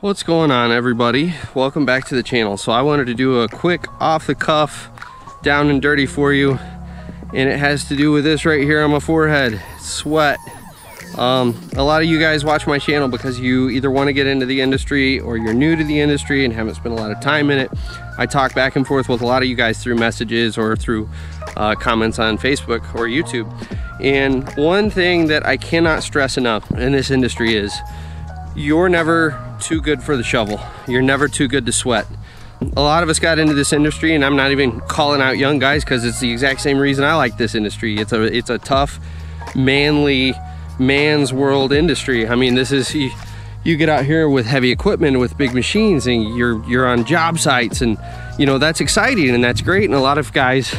What's going on everybody? Welcome back to the channel. So I wanted to do a quick off the cuff down and dirty for you and it has to do with this right here on my forehead, sweat. Um, a lot of you guys watch my channel because you either want to get into the industry or you're new to the industry and haven't spent a lot of time in it. I talk back and forth with a lot of you guys through messages or through uh, comments on Facebook or YouTube. And one thing that I cannot stress enough in this industry is you're never too good for the shovel. You're never too good to sweat. A lot of us got into this industry and I'm not even calling out young guys because it's the exact same reason I like this industry. It's a, it's a tough, manly, man's world industry. I mean, this is, you, you get out here with heavy equipment, with big machines and you're, you're on job sites and you know, that's exciting and that's great. And a lot of guys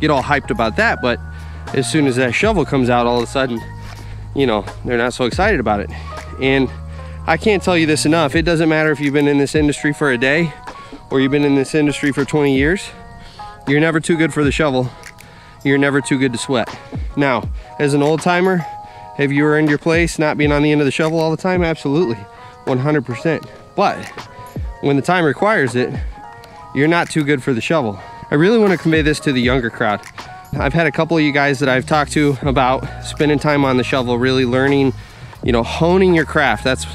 get all hyped about that. But as soon as that shovel comes out, all of a sudden, you know, they're not so excited about it. And I can't tell you this enough. It doesn't matter if you've been in this industry for a day or you've been in this industry for 20 years. You're never too good for the shovel. You're never too good to sweat. Now, as an old timer, have you earned your place not being on the end of the shovel all the time? Absolutely, 100%. But when the time requires it, you're not too good for the shovel. I really want to convey this to the younger crowd. I've had a couple of you guys that I've talked to about spending time on the shovel, really learning, you know, honing your craft. That's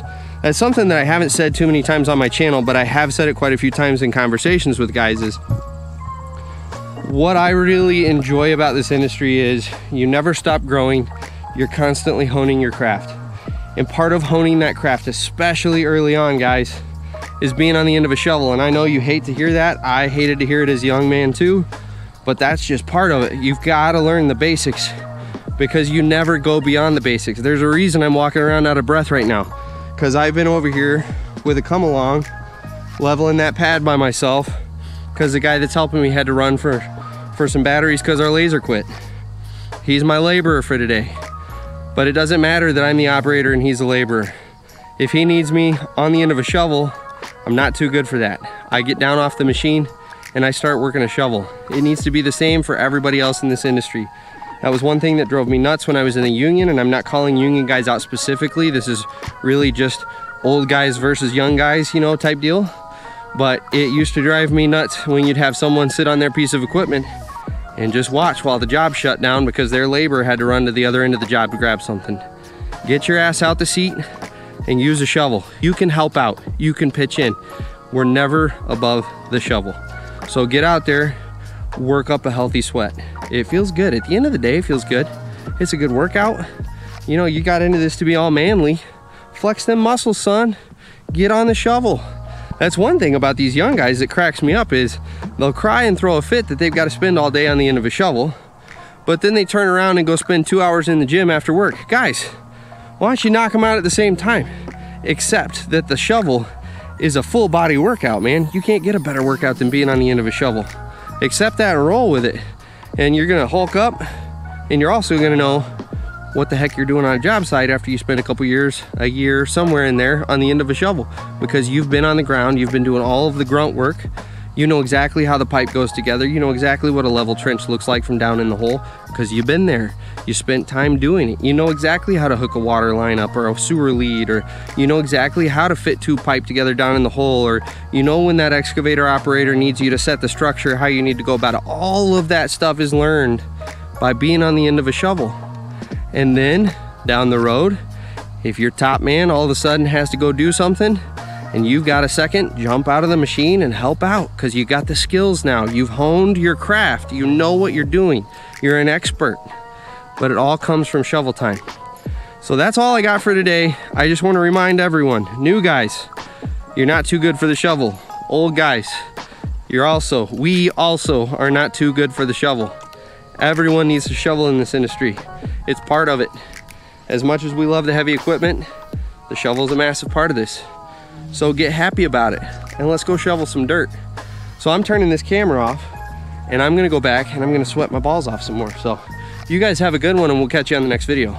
that's something that I haven't said too many times on my channel, but I have said it quite a few times in conversations with guys is what I really enjoy about this industry is you never stop growing. You're constantly honing your craft. And part of honing that craft, especially early on, guys, is being on the end of a shovel. And I know you hate to hear that. I hated to hear it as a young man too, but that's just part of it. You've got to learn the basics because you never go beyond the basics. There's a reason I'm walking around out of breath right now because I've been over here with a come along leveling that pad by myself because the guy that's helping me had to run for for some batteries because our laser quit. He's my laborer for today. But it doesn't matter that I'm the operator and he's the laborer. If he needs me on the end of a shovel I'm not too good for that. I get down off the machine and I start working a shovel. It needs to be the same for everybody else in this industry that was one thing that drove me nuts when I was in the union, and I'm not calling union guys out specifically. This is really just old guys versus young guys, you know, type deal. But it used to drive me nuts when you'd have someone sit on their piece of equipment and just watch while the job shut down because their labor had to run to the other end of the job to grab something. Get your ass out the seat and use a shovel. You can help out, you can pitch in. We're never above the shovel. So get out there, work up a healthy sweat. It feels good. At the end of the day, it feels good. It's a good workout. You know, you got into this to be all manly. Flex them muscles, son. Get on the shovel. That's one thing about these young guys that cracks me up is they'll cry and throw a fit that they've got to spend all day on the end of a shovel, but then they turn around and go spend two hours in the gym after work. Guys, why don't you knock them out at the same time? Except that the shovel is a full body workout, man. You can't get a better workout than being on the end of a shovel accept that and roll with it. And you're gonna hulk up and you're also gonna know what the heck you're doing on a job site after you spend a couple years, a year, somewhere in there on the end of a shovel because you've been on the ground, you've been doing all of the grunt work, you know exactly how the pipe goes together. You know exactly what a level trench looks like from down in the hole because you've been there. You spent time doing it. You know exactly how to hook a water line up or a sewer lead or you know exactly how to fit two pipe together down in the hole or you know when that excavator operator needs you to set the structure, how you need to go about it. All of that stuff is learned by being on the end of a shovel. And then down the road, if your top man all of a sudden has to go do something, and you've got a second, jump out of the machine and help out because you got the skills now. You've honed your craft. You know what you're doing. You're an expert. But it all comes from shovel time. So that's all I got for today. I just want to remind everyone, new guys, you're not too good for the shovel. Old guys, you're also, we also are not too good for the shovel. Everyone needs a shovel in this industry. It's part of it. As much as we love the heavy equipment, the shovel is a massive part of this. So get happy about it and let's go shovel some dirt. So I'm turning this camera off and I'm gonna go back and I'm gonna sweat my balls off some more. So you guys have a good one and we'll catch you on the next video.